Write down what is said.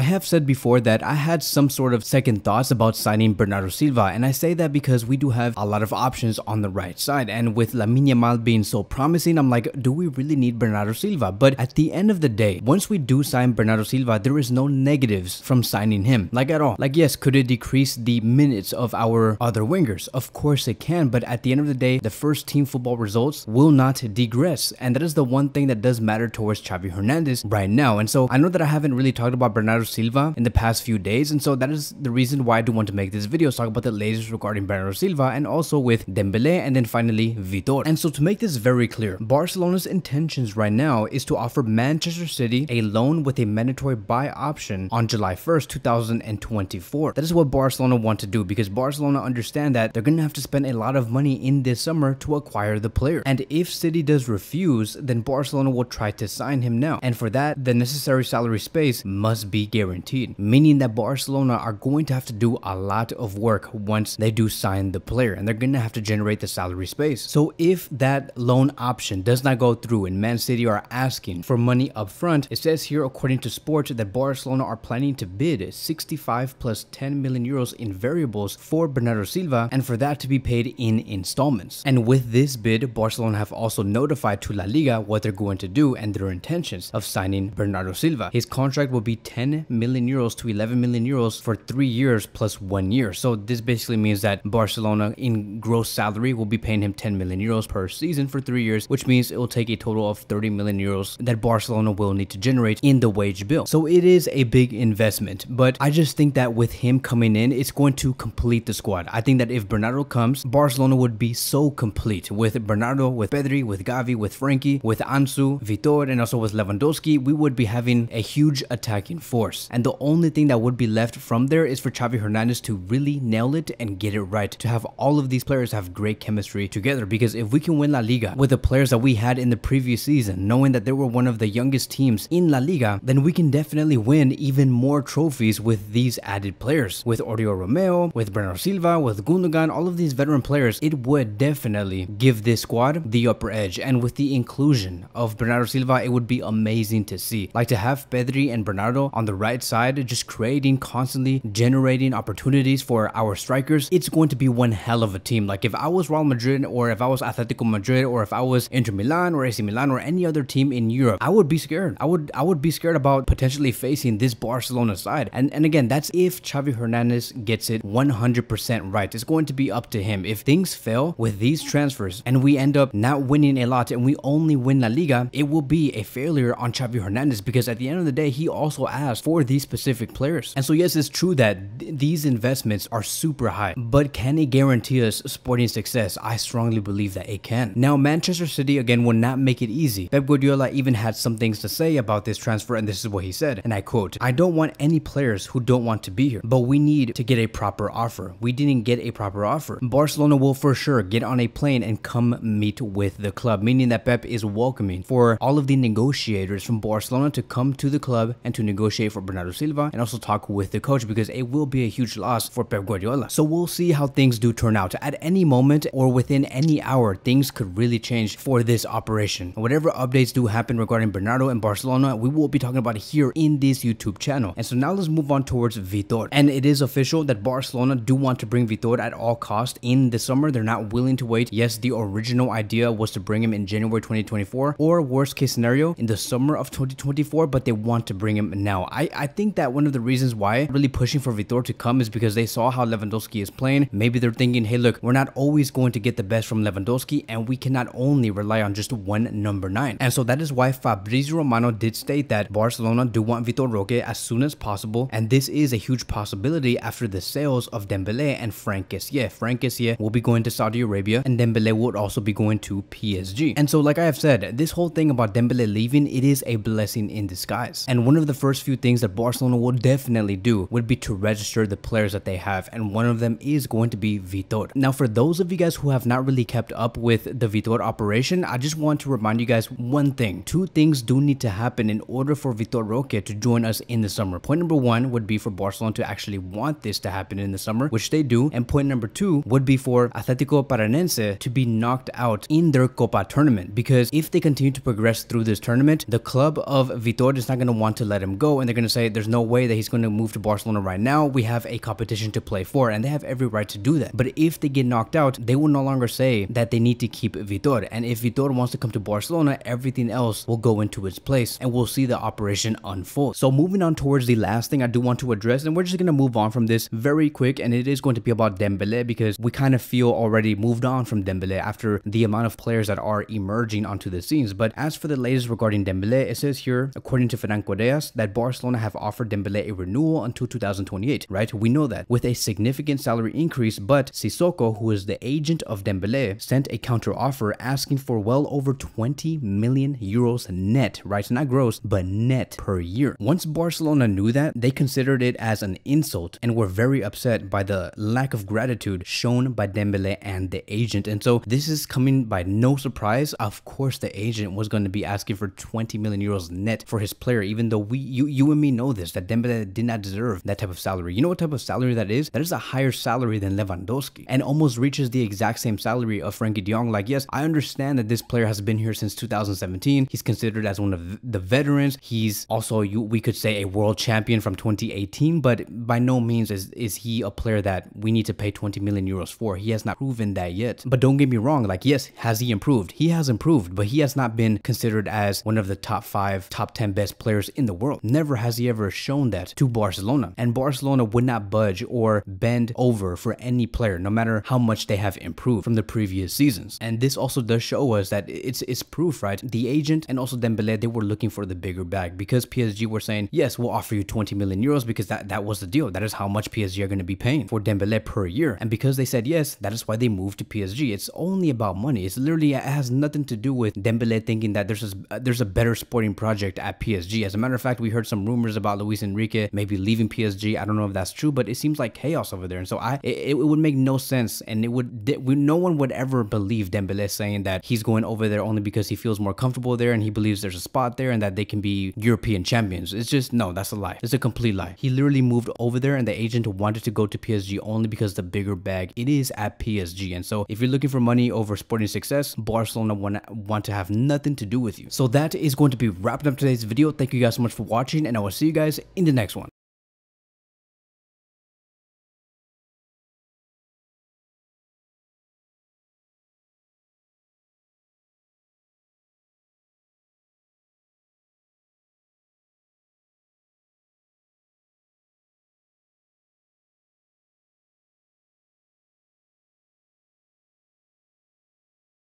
I have said before that I had some sort of second thoughts about signing Bernardo Silva, and I say that because we do have a lot of options on the right side. And with Lamine Yamal being so promising, I'm like, do we really need Bernardo Silva? But at the end of the day, once we do sign Bernardo Silva, there is no negatives from signing him, like at all. Like, yes, could it decrease the minutes of our other wingers? Of course it can, but at the end of the day, the first team football results will not digress. And that is the one thing that does matter towards Xavi Hernandez right now. And so I know that I haven't really talked about Bernardo Silva in the past few days. And so that is the reason why I do want to make this video, talk about the latest regarding Bernardo Silva and also with Dembele and then finally Vitor. And so to make this very clear, Barcelona's intentions right now is to offer Manchester City a loan with a mandatory buy option on July 1st, 2024. That is what Barcelona want to do because Barcelona understand that they're going to have to spend a lot of money in this summer to acquire the player. And if City does refuse, then Barcelona will try to sign him now. And for that, the necessary salary space must be guaranteed, meaning that Barcelona are going to have to do a lot of work once they do sign the player and they're going to have to generate the salary space. So if that loan option does not go through and Man City are asking for money up front, it says here according to Sport that Barcelona are planning to bid 65 plus 10 million euros in variables for Bernardo Silva and for that to be paid in installments. And with this bid, Barcelona have also notified to La Liga what they're going to do and their intentions of signing Bernardo Silva. His contract will be 10 million euros to 11 million euros for three years plus one year. So this basically means that Barcelona in gross salary will be paying him 10 million euros per season for three years, which means it will take a total of 30 million euros that Barcelona will need to generate in the wage bill. So it is a big investment, but I just think that with him coming in, it's going to complete the squad. I think that if Bernardo comes, Barcelona would be so complete with Bernardo, with Pedri, with Gavi, with Frenkie, with Ansu, Vitor, and also with Lewandowski. We would be having a huge attacking force. And the only thing that would be left from there is for Xavi Hernandez to really nail it and get it right, to have all of these players have great chemistry together. Because if we can win La Liga with the players that we had in the previous season, knowing that they were one of the youngest teams in La Liga, then we can definitely win even more trophies with these added players. With Oriol Romeu, with Bernardo Silva, with Gundogan, all of these veteran players, it would definitely give this squad the upper edge. And with the inclusion of Bernardo Silva, it would be amazing to see. Like to have Pedri and Bernardo on the right side, just creating, constantly generating opportunities for our strikers, it's going to be one hell of a team. Like if I was Real Madrid or if I was Atletico Madrid or if I was Inter Milan or AC Milan or any other team in Europe, I would be scared. I would I would be scared about potentially facing this Barcelona side. And and again, that's if Xavi Hernandez gets it 100% right. It's going to be up to him. If things fail with these transfers and we end up not winning a lot and we only win La Liga, it will be a failure on Xavi Hernandez because at the end of the day, he also asked for these specific players. And so yes, it's true that th these investments are super high, but can it guarantee us sporting success? I strongly believe that it can. Now, Manchester City again will not make it easy. Pep Guardiola even had some things to say about this transfer and this is what he said, and I quote, I don't want any players who don't want to be here, but we need to get a proper offer. We didn't get a proper offer. Barcelona will for sure get on a plane and come meet with the club, meaning that Pep is welcoming for all of the negotiators from Barcelona to come to the club and to negotiate for Bernardo Silva and also talk with the coach because it will be a huge loss for Pep Guardiola. So we'll see how things do turn out. At any moment or within any hour, things could really change for this operation. Whatever updates do happen regarding Bernardo and Barcelona, we will be talking about here in this YouTube channel. And so now let's move on towards Vitor. And it is official that Barcelona do want to bring Vitor at all cost in the summer. They're not willing to wait. Yes, the original idea was to bring him in January 2024 or worst case scenario in the summer of 2024, but they want to bring him now. I, I think that one of the reasons why really pushing for Vitor to come is because they saw how Lewandowski is playing. Maybe they're thinking, hey, look, we're not always going to get the best from Lewandowski and we cannot only rely on just one number nine. And so that is why Fabrizio Romano did state that Barcelona do want Vitor Roque as soon as possible. And this is a huge possibility after the sales of Dembele and Frank Kessié. Frank Kessié will be going to Saudi Arabia and Dembele would also be going to PSG. And so like I have said, this whole thing about Dembele leaving, it is a blessing in disguise. And one of the first few things that Barcelona will definitely do would be to register the players that they have. And one of them is going to be Vitor. Now, for those of you guys who have not really kept up with the Vitor operation, I just want to remind you guys one thing. Two things do need to happen in order for Vitor Roque to join us in the summer. Point number one would be for Barcelona to actually want this to happen in the summer, which they do. And point number two would be for Athletico Paranaense to be knocked out in their Copa tournament. Because if they continue to progress through this tournament, the club of Vitor is not going to want to let him go and they're going to say there's no way that he's going to move to Barcelona right now. We have a competition to play for and they have every right to do that. But if they get knocked out, they will no longer say that they need to keep Vitor. And if Vitor wants to come to Barcelona, everything else will go into its place and we'll see the operation unfold. So moving on towards the last thing I do want to address, and we're just going to move on from this very quick, and it is going to be about Dembele because we kind of feel already moved on from Dembele after the amount of players that are emerging onto the scenes. But as for the latest regarding Dembele, it says here, according to Franco Diaz, that Barcelona have offered Dembele a renewal until 2028, right? We know that with a significant salary increase, but Sissoko, who is the agent of Dembele, sent a counter offer asking for well over 20 million euros net, right? Not gross, but net per year. Once Barcelona knew that, they considered it as an insult and were very upset by the lack of gratitude shown by Dembele and the agent. And so this is coming by no surprise. Of course, the agent was going to be asking for 20 million euros net for his player, even though we, you, you me know this, that Dembele did not deserve that type of salary. You know what type of salary that is? That is a higher salary than Lewandowski and almost reaches the exact same salary of Frenkie de Jong. Like, yes, I understand that this player has been here since 2017. He's considered as one of the veterans. He's also, you, we could say, a world champion from 2018, but by no means is, is he a player that we need to pay 20 million euros for. He has not proven that yet. But don't get me wrong, like, yes, has he improved? He has improved, but he has not been considered as one of the top five, top 10 best players in the world. Never has he ever shown that to Barcelona. And Barcelona would not budge or bend over for any player, no matter how much they have improved from the previous seasons. And this also does show us that it's it's proof, right? The agent and also Dembele, they were looking for the bigger bag because PSG were saying, yes, we'll offer you 20 million euros because that, that was the deal. That is how much PSG are going to be paying for Dembele per year. And because they said yes, that is why they moved to PSG. It's only about money. It's literally, it has nothing to do with Dembele thinking that there's a, there's a better sporting project at PSG. As a matter of fact, we heard some rumors about Luis Enrique maybe leaving PSG. I don't know if that's true, but it seems like chaos over there. And so I, it, it would make no sense. And it would, no one would ever believe Dembele saying that he's going over there only because he feels more comfortable there and he believes there's a spot there and that they can be European champions. It's just, no, that's a lie. It's a complete lie. He literally moved over there and the agent wanted to go to PSG only because the bigger bag it is at PSG. And so if you're looking for money over sporting success, Barcelona want, want to have nothing to do with you. So that is going to be wrapping up today's video. Thank you guys so much for watching and I will see you guys in the next one.